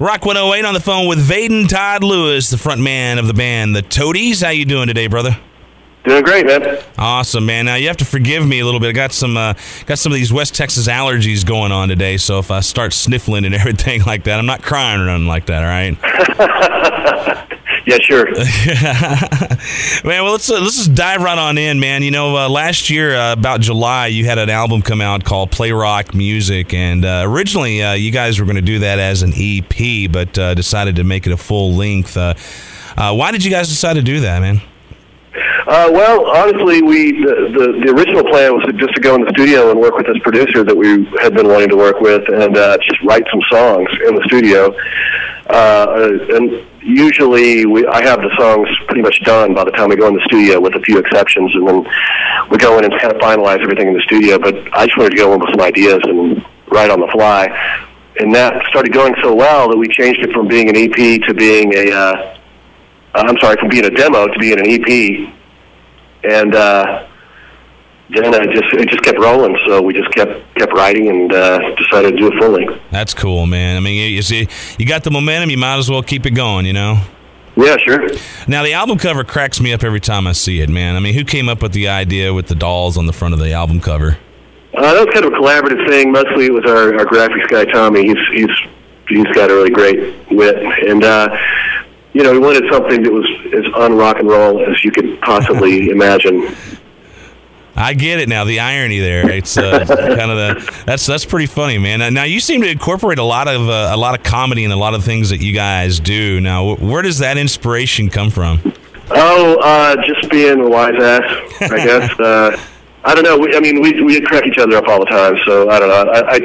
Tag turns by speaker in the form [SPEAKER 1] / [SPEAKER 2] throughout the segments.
[SPEAKER 1] Rock 108 on the phone with Vaden Todd Lewis, the front man of the band, the Toadies. How you doing today, brother?
[SPEAKER 2] Doing great, man.
[SPEAKER 1] Awesome, man. Now you have to forgive me a little bit. I got some uh, got some of these West Texas allergies going on today, so if I start sniffling and everything like that, I'm not crying or nothing like that. All right.
[SPEAKER 2] Yeah, sure.
[SPEAKER 1] man, well, let's uh, let's just dive right on in, man. You know, uh, last year uh, about July, you had an album come out called Play Rock Music, and uh, originally uh, you guys were going to do that as an EP, but uh, decided to make it a full length. why did you guys decide to do that, man?
[SPEAKER 2] Uh, well, honestly, we the, the, the original plan was just to go in the studio and work with this producer that we had been wanting to work with, and uh, just write some songs in the studio. Uh, and usually we, I have the songs pretty much done by the time we go in the studio, with a few exceptions, and then we go in and kind of finalize everything in the studio. But I just wanted to go in with some ideas and write on the fly, and that started going so well that we changed it from being an EP to being a, uh, I'm sorry, from being a demo to being an EP, and. Uh, then I just it just kept rolling. So we just kept kept writing and uh, decided to do it fully.
[SPEAKER 1] That's cool, man. I mean, you see, you got the momentum. You might as well keep it going. You know.
[SPEAKER 2] Yeah, sure.
[SPEAKER 1] Now the album cover cracks me up every time I see it, man. I mean, who came up with the idea with the dolls on the front of the album cover?
[SPEAKER 2] Uh, that was kind of a collaborative thing. Mostly with our, our graphics guy Tommy. He's he's he's got a really great wit, and uh, you know, we wanted something that was as un rock and roll as you could possibly imagine.
[SPEAKER 1] I get it now. The irony there. It's uh, kind of the that's that's pretty funny, man. Now you seem to incorporate a lot of uh, a lot of comedy and a lot of things that you guys do. Now, where does that inspiration come from?
[SPEAKER 2] Oh, uh, just being a wise ass, I guess. uh, I don't know. We, I mean, we we crack each other up all the time, so I don't know. I I,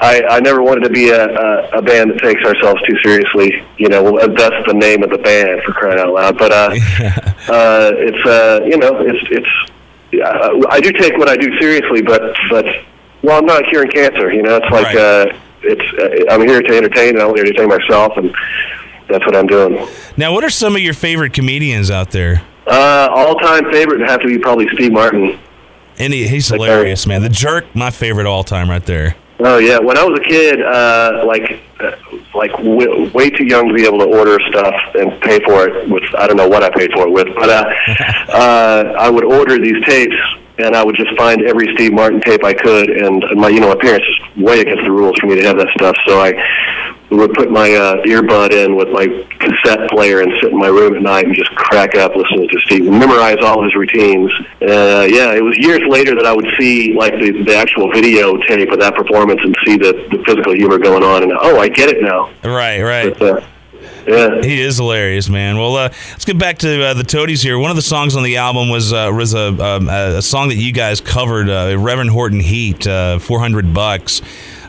[SPEAKER 2] I I never wanted to be a, a a band that takes ourselves too seriously. You know, that's the name of the band for crying out loud. But uh, uh, it's uh, you know, it's it's yeah, I do take what I do seriously, but but well, I'm not curing cancer. You know, it's like right. uh, it's uh, I'm here to entertain, and I'm here to entertain myself, and that's what I'm doing.
[SPEAKER 1] Now, what are some of your favorite comedians out there?
[SPEAKER 2] Uh, all-time favorite would have to be probably Steve Martin.
[SPEAKER 1] And he, he's like, hilarious, man. The Jerk, my favorite all-time, right there.
[SPEAKER 2] Oh yeah, when I was a kid, uh, like uh, like w- way too young to be able to order stuff and pay for it. With I don't know what I paid for it with, but uh, uh, I would order these tapes and I would just find every Steve Martin tape I could. And my, you know, my parents way against the rules for me to have that stuff, so I would put my uh, earbud in with my cassette player and sit in my room at night and just crack up listening to Steve, and memorize all his routines. Uh, yeah, it was years later that I would see like the, the actual video tape of that performance and see the, the physical humor going on, and oh, I get it now.
[SPEAKER 1] Right, right.
[SPEAKER 2] But, uh, yeah.
[SPEAKER 1] He is hilarious, man. Well, uh, let's get back to uh, the Toadies here. One of the songs on the album was uh, was a, um, a song that you guys covered, uh, Reverend Horton Heat, uh, 400 bucks.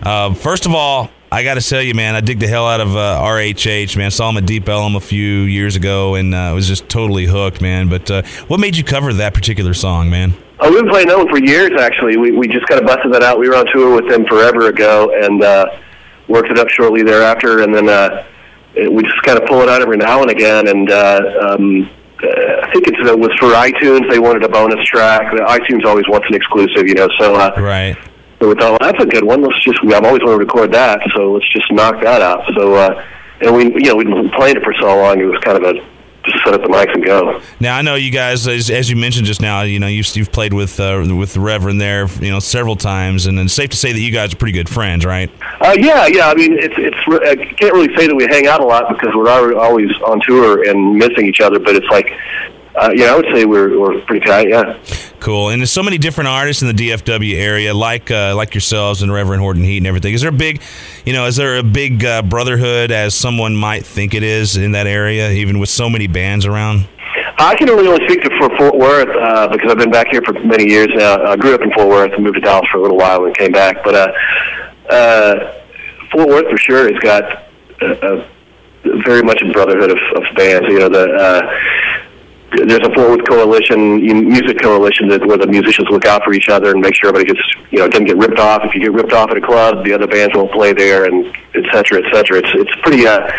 [SPEAKER 1] Uh, first of all, I got to tell you, man, I dig the hell out of uh, RHH, man. Saw him at Deep Ellum a few years ago and I was just totally hooked, man. But uh, what made you cover that particular song, man?
[SPEAKER 2] Oh, we've been playing that one for years, actually. We, we just kind of busted that out. We were on tour with them forever ago and worked it up shortly thereafter. And then it, we just kind of pull it out every now and again. And uh, um, uh, I think it's, it was for iTunes. They wanted a bonus track. ITunes always wants an exclusive, you know. So uh,
[SPEAKER 1] right.
[SPEAKER 2] So we thought, well, that's a good one. Let's just. I've always wanted to record that, so let's just knock that out. So, uh, and we, you know, we'd been playing it for so long. It was kind of a just set up the mics and go.
[SPEAKER 1] Now I know you guys, as, as you mentioned just now, you know you've, you've played with uh, with the Reverend there, you know, several times, and it's safe to say that you guys are pretty good friends, right?
[SPEAKER 2] Uh, yeah, yeah. I mean, it's it's. I can't really say that we hang out a lot because we're always on tour and missing each other, but it's like uh, yeah, I would say we're we're pretty tight. Yeah.
[SPEAKER 1] Cool. And there's so many different artists in the DFW area, like uh, like yourselves and Reverend Horton Heat and everything. Is there a big, you know, is there a big uh, brotherhood as someone might think it is in that area, even with so many bands around?
[SPEAKER 2] I can only really speak to for Fort Worth uh, because I've been back here for many years now. I grew up in Fort Worth and moved to Dallas for a little while and came back. But uh, uh, Fort Worth for sure has got a, a very much a brotherhood of, of bands. You know, the uh, there's a Fort Worth coalition, music coalition, that where the musicians look out for each other and make sure everybody gets, you know, doesn't get ripped off. If you get ripped off at a club, the other bands won't play there, and et cetera, et cetera. It's it's pretty uh,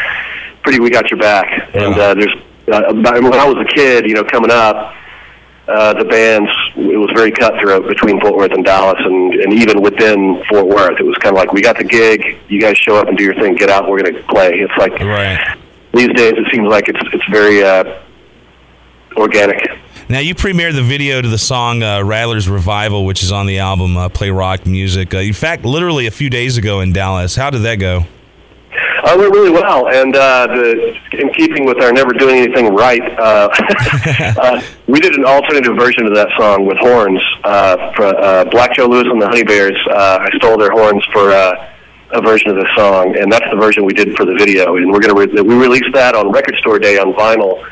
[SPEAKER 2] pretty. We got your back, and uh, there's uh, when I was a kid, you know, coming up, uh, the bands it was very cutthroat between Fort Worth and Dallas, and and even within Fort Worth, it was kind of like we got the gig, you guys show up and do your thing, get out, we're going to play. It's like
[SPEAKER 1] Right.
[SPEAKER 2] these days, it seems like it's it's very uh, organic.
[SPEAKER 1] Now you premiered the video to the song uh, "Rattler's Revival," which is on the album uh, "Play Rock Music." Uh, in fact, literally a few days ago in Dallas. How did that go?
[SPEAKER 2] Uh, went really well, and uh, the, in keeping with our never doing anything right, uh, uh, we did an alternative version of that song with horns. Uh, for, uh, Black Joe Lewis and the Honey Bears, uh, I stole their horns for uh, a version of the song, and that's the version we did for the video. And we're going to re- we released that on Record Store Day on vinyl,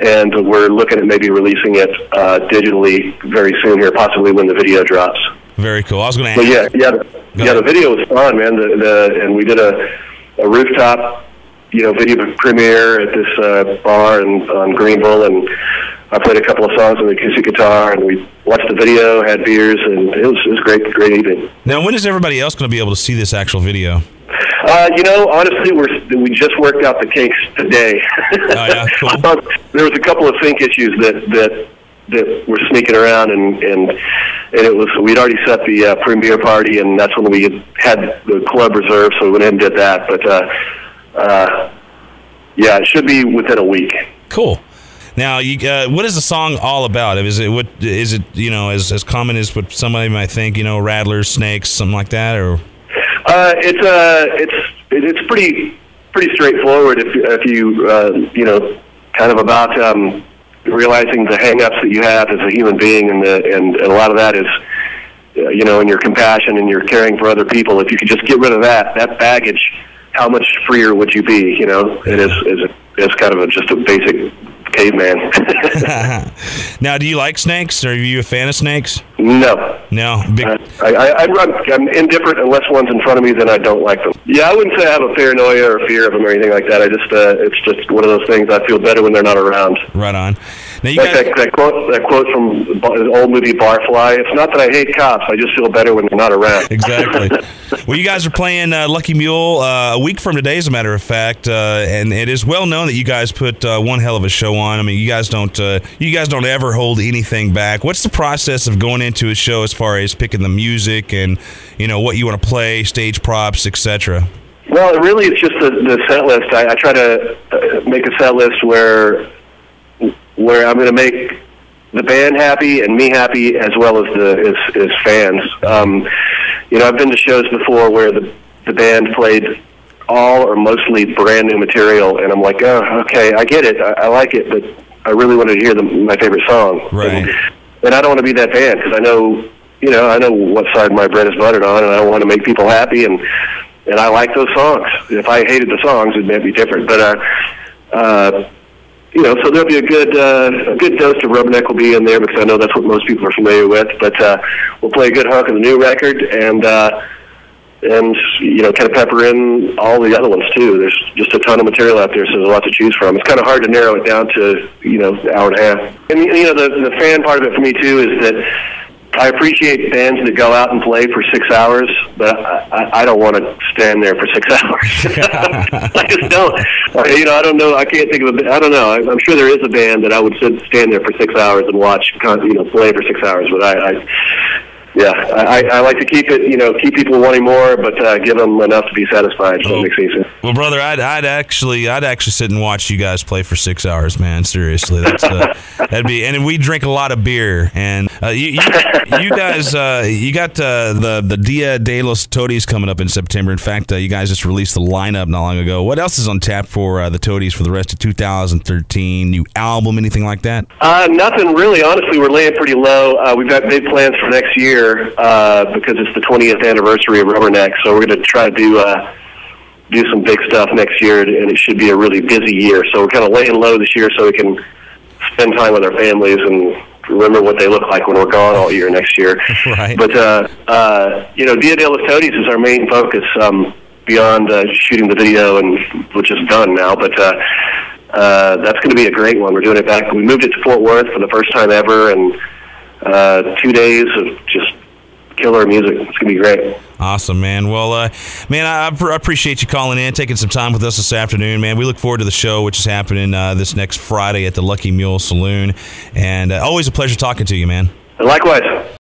[SPEAKER 2] and we're looking at maybe releasing it uh, digitally very soon here, possibly when the video drops.
[SPEAKER 1] Very cool. I was going to
[SPEAKER 2] But
[SPEAKER 1] ask.
[SPEAKER 2] yeah, yeah, the, yeah. The video was fun, man. The, the and we did a, a rooftop, you know, video premiere at this uh, bar in, on Greenville, and I played a couple of songs on the acoustic guitar, and we watched the video, had beers, and it was it was great, great evening.
[SPEAKER 1] Now, when is everybody else going to be able to see this actual video?
[SPEAKER 2] Uh, you know, honestly, we're we just worked out the kinks today.
[SPEAKER 1] Oh, yeah? Cool.
[SPEAKER 2] I there was a couple of sync issues that that that were sneaking around, and and and it was we'd already set the uh, premiere party, and that's when we had, had the club reserved, so we went ahead and did that. But uh, uh, yeah, it should be within a week.
[SPEAKER 1] Cool. Now, you, uh, what is the song all about? Is it what is it? You know, as as common as what somebody might think. You know, rattlers, snakes, something like that, or
[SPEAKER 2] Uh, it's uh, it's it's pretty pretty straightforward if if you uh, you know kind of about um, realizing the hang-ups that you have as a human being, and the and, and a lot of that is uh, you know in your compassion and your caring for other people. If you could just get rid of that that baggage, how much freer would you be? You know, it is is is kind of a, just a basic caveman.
[SPEAKER 1] now, do you like snakes? Are you a fan of snakes?
[SPEAKER 2] no.
[SPEAKER 1] No, big.
[SPEAKER 2] I, I, I'm, I'm indifferent unless one's in front of me, then I don't like them. Yeah, I wouldn't say I have a paranoia or fear of them or anything like that. I just, uh, it's just one of those things. I feel better when they're not around.
[SPEAKER 1] Right on. Now you
[SPEAKER 2] Like
[SPEAKER 1] guys.
[SPEAKER 2] that, that quote, that quote from the old movie Barfly. It's not that I hate cops. I just feel better when they're not around.
[SPEAKER 1] Exactly. well, you guys are playing uh, Lucky Mule uh, a week from today, as a matter of fact, uh, and it is well known that you guys put uh, one hell of a show on. I mean, you guys don't uh, you guys don't ever hold anything back. What's the process of going into a show as far as picking the music and you know what you want to play, stage props, etc.
[SPEAKER 2] Well, really, it's just the, the set list. I, I try to uh, make a set list where where I'm going to make the band happy and me happy as well as the as, as fans. Um, you know, I've been to shows before where the the band played all or mostly brand new material, and I'm like, oh, okay, I get it, I, I like it, but I really wanted to hear the, my favorite song.
[SPEAKER 1] Right.
[SPEAKER 2] And, and I don't want to be that band because I know, you know, I know what side my bread is buttered on, and I want to make people happy, and and I like those songs. If I hated the songs, it might be different, but uh, uh, you know, so there'll be a good uh, good dose of Rubberneck will be in there because I know that's what most people are familiar with. But uh, we'll play a good hunk of the new record and uh, and you know, kind of pepper in all the other ones too. There's just a ton of material out there, so there's a lot to choose from. It's kind of hard to narrow it down to you know, an hour and a half. And you know, the the fan part of it for me too is that. I appreciate bands that go out and play for six hours, but I, I, don't want to stand there for six hours. I just don't. You know, I don't know. I can't think of a. I don't know. I, I'm sure there is a band that I would sit, stand there for six hours and watch, you know, play for six hours. But I, I yeah, I, I like to keep it. You know, keep people wanting more, but uh, give them enough to be satisfied. If that makes any sense.
[SPEAKER 1] Well, brother, I'd, I'd actually I'd actually sit and watch you guys play for six hours, man. Seriously, that's uh, that'd be. And we drink a lot of beer, and uh, you, you you guys uh, you got uh, the the Dia de los Toadies coming up in September. In fact, uh, you guys just released the lineup not long ago. What else is on tap for uh, the Toadies for the rest of 2013? New album, anything like that?
[SPEAKER 2] Nothing really. Honestly, we're laying pretty low. We've got big plans for next year because it's the 20th anniversary of Rubberneck. So we're going to try to do do some big stuff next year, and it should be a really busy year. So we're kind of laying low this year so we can spend time with our families and remember what they look like when we're gone all year next year.
[SPEAKER 1] Right.
[SPEAKER 2] But uh, uh, you know, Dia de los Toadies is our main focus. Um, beyond uh, shooting the video, and which is done now, but. Uh, uh, that's going to be a great one. We're doing it back. We moved it to Fort Worth for the first time ever, and uh, two days of just killer music. It's going to be great.
[SPEAKER 1] Awesome, man. Well, uh, man, I, I appreciate you calling in, taking some time with us this afternoon, man. We look forward to the show, which is happening uh, this next Friday at the Lucky Mule Saloon, and uh, always a pleasure talking to you, man.
[SPEAKER 2] Likewise.